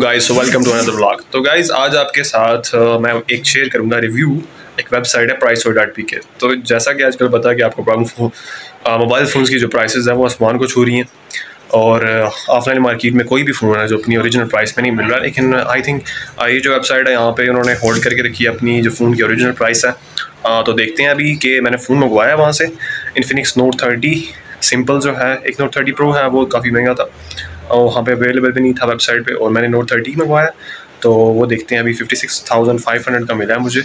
Guys so welcome to another vlog तो guys आज आपके साथ uh, मैं एक शेयर करूँगा रिव्यू एक वेबसाइट है प्राइस डॉट पी के तो जैसा कि आजकल पता है कि आपको मोबाइल फ़ोन्स की जो प्राइसेस हैं वो आसमान को छू रही हैं। और ऑफलाइन uh, मार्केट में कोई भी फ़ोन है जो अपनी ओरिजिनल प्राइस में नहीं मिल रहा लेकिन आई थिंक uh, ये जो वेबसाइट है यहाँ पे उन्होंने होल्ड करके रखी है अपनी जो फ़ोन की ओरिजिनल प्राइस है। Uh, तो देखते हैं अभी कि मैंने फ़ोन मंगवाया वहाँ से। इन्फिनिक्स नोट थर्टी सिंपल जो है एक नोट थर्टी प्रो है वो काफ़ी महँगा था। और वहाँ पे अवेलेबल भी नहीं था वेबसाइट पे और मैंने नोट थर्टी मंगवाया। तो वो देखते हैं अभी fifty six thousand five hundred का मिला है मुझे।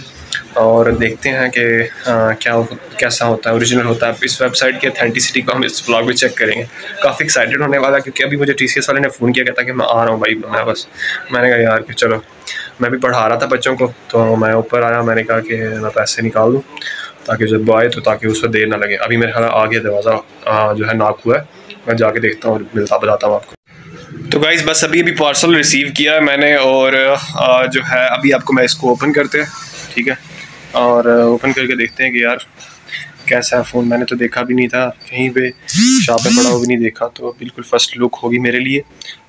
और देखते हैं कि क्या कैसा होता है ओरिजिनल होता है। इस वेबसाइट की अथेंटिसिटी को हम इस ब्लॉग में चेक करेंगे। काफ़ी एक्साइटेड होने वाला क्योंकि अभी मुझे TCS वाले ने फ़ोन किया, कहता कि मैं आ रहा हूँ भाई, मैं बस, मैंने कहा, यार, कि चलो, मैं भी पढ़ा रहा था बच्चों को। तो मैं ऊपर आया, मैंने कहा कि मैं पैसे निकाल दूँ, ताकि जब आए तो ताकि उस पर देर ना लगे। अभी मेरे ख्याल आगे दरवाज़ा जो है, नाक हुआ है। मैं जाके देखता हूँ मिलता बताता हूँ आपको। तो गाइज़ बस अभी अभी पार्सल रिसीव किया है मैंने और जो है, अभी आपको मैं इसको ओपन करते हैं, ठीक है? और ओपन करके देखते हैं कि यार कैसा है फ़ोन मैंने तो देखा भी नहीं था, कहीं पे शॉप पे पड़ा वो भी नहीं देखा तो बिल्कुल फ़र्स्ट लुक होगी मेरे लिए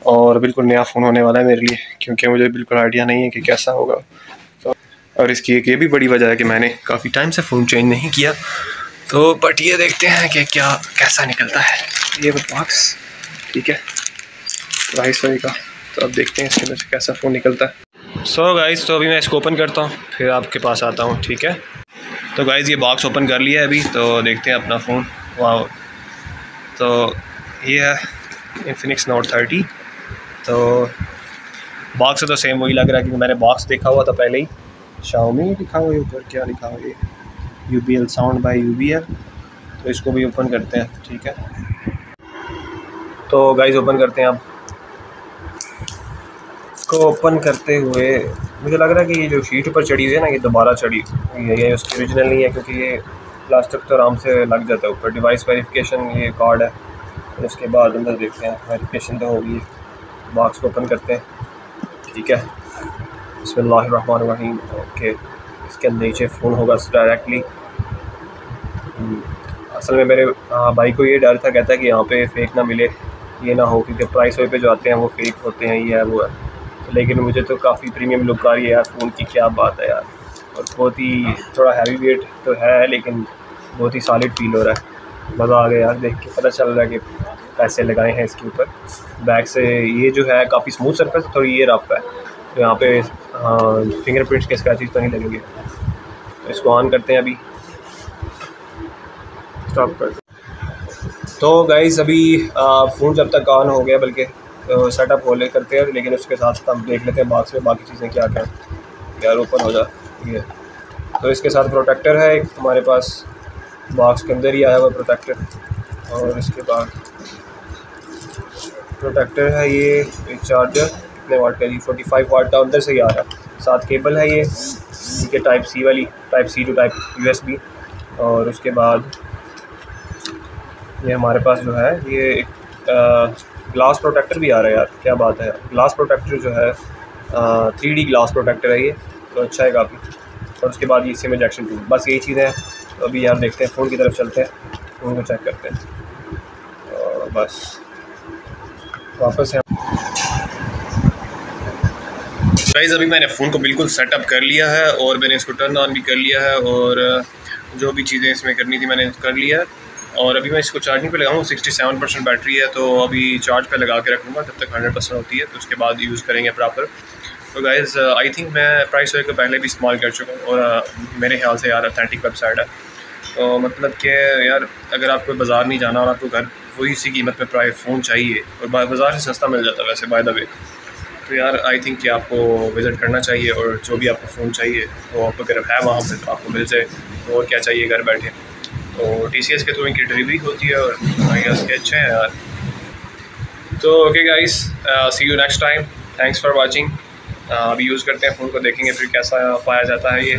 और बिल्कुल नया फ़ोन होने वाला है मेरे लिए, क्योंकि मुझे बिल्कुल आइडिया नहीं है कि कैसा होगा। तो और इसकी एक ये भी बड़ी वजह है कि मैंने काफ़ी टाइम से फ़ोन चेंज नहीं किया। तो बट ये देखते हैं कि क्या, कैसा निकलता है। ये बॉक्स ठीक है? प्राइस होएगा तो अब देखते हैं इसके अंदर से कैसा फ़ोन निकलता है। सो so गाइस तो अभी मैं इसको ओपन करता हूँ, फिर आपके पास आता हूँ, ठीक है? तो गाइज़ ये बॉक्स ओपन कर लिया है अभी तो देखते हैं अपना फ़ोन वाह तो ये है इन्फिनिक्स नोट थर्टी तो बॉक्स से तो सेम वही लग रहा है, क्योंकि मैंने बॉक्स देखा हुआ था पहले ही। शाओमी लिखा हुआ है, ऊपर क्या लिखा हुआ है U? B L sound by U B L तो इसको भी ओपन करते हैं, ठीक है? तो गाइज़ ओपन करते हैं आप इसको ओपन करते हुए मुझे लग रहा है कि ये जो शीट पर चढ़ी हुई है ना ये दोबारा चढ़ी हुई है ये उसकी ओरिजिनल नहीं है क्योंकि ये प्लास्टिक तो आराम से लग जाता है ऊपर। डिवाइस वेरिफिकेशन ये कार्ड है। और उसके बाद अंदर देखते हैं वेरिफिकेशन तो होगी। बॉक्स को ओपन करते हैं। ठीक है। बसमीम ओके। इसके अंदर नीचे फ़ोन होगा डायरेक्टली हम्म, असल में मेरे भाई को ये डर था कहता है कि यहाँ पे फेक ना मिले। ये ना हो क्योंकि प्राइस वे पे जो आते हैं वो फेक होते हैं ये है वो है। लेकिन मुझे तो काफ़ी प्रीमियम लुक आ रही है यार फ़ोन की क्या बात है यार। और बहुत ही थोड़ा हैवी वेट तो है, लेकिन बहुत ही सॉलिड फील हो रहा है। मज़ा आ गया यार देख के, पता चल रहा है कि पैसे लगाए हैं इसके ऊपर। बैक से ये जो है काफ़ी स्मूथ सरफेस थोड़ी ये रफ है। तो यहाँ पे फिंगरप्रिंट्स के स्क्रैचेस तो नहीं लगेंगे। तो इसको ऑन करते हैं अभी। स्टॉप कर। तो गाइज़ अभी फ़ोन जब तक ऑन हो गया, बल्कि सेटअप हो ले करते हैं, लेकिन उसके साथ साथ हम देख लेते हैं बॉक्स में बाकी चीज़ें क्या क्या यार ओपन हो जा ये तो इसके साथ प्रोटेक्टर है, एक हमारे पास बॉक्स के अंदर ही आया हुआ प्रोटेक्टर और इसके बाद प्रोटेक्टर है ये एक चार्जर कितने वाट का जी फोर्टी फाइव वाट का अंदर से ही आ रहा है। साथ केबल है ये ठीक है टाइप सी वाली type C to type USB और उसके बाद ये हमारे पास जो है, ये एक ग्लास प्रोटेक्टर भी आ रहा है यार, क्या बात है। ग्लास प्रोटेक्टर जो है थ्री डी ग्लास प्रोटेक्टर है ये तो अच्छा है काफ़ी। और उसके बाद ये सिम इंजेक्शन टू बस यही चीज़ें हैं। तो अभी यार देखते हैं, फ़ोन की तरफ़ चलते हैं, फ़ोन को चेक करते हैं। और बस, वापस है गाइज़ अभी मैंने फ़ोन को बिल्कुल सेटअप कर लिया है और मैंने इसको टर्न ऑन भी कर लिया है और, जो भी चीज़ें इसमें करनी थी मैंने कर लिया है। और अभी मैं इसको चार्जिंग पे लगाऊँ सिक्सटी सेवन परसेंट बैटरी है तो अभी चार्ज पे लगा के रखूँगा जब तक हंड्रेड परसेंट होती है तो उसके बाद यूज़ करेंगे प्रॉपर तो गाइज़ आई थिंक मैं प्राइस के पहले भी इस्तेमाल कर चुका हूँ और uh, मेरे ख्याल से यार अथेंटिक वेबसाइट है। तो मतलब कि यार अगर आपको बाज़ार नहीं जाना और आपको घर वही इसी कीमत पर प्राइस फ़ोन चाहिए और बाज़ार से सस्ता मिल जाता है वैसे बाय द वे तो यार आई थिंक कि आपको विज़िट करना चाहिए और जो भी आपको फ़ोन चाहिए वो आपको अगर है वहाँ पर तो आपको मिल जाए। और क्या चाहिए घर बैठे? तो टी सी एस के थ्रू इनकी डिलीवरी होती है और गेस के अच्छे हैं यार। तो okay guys see you next time thanks for watching अभी यूज़ करते हैं फ़ोन को, देखेंगे फिर कैसा पाया जाता है ये।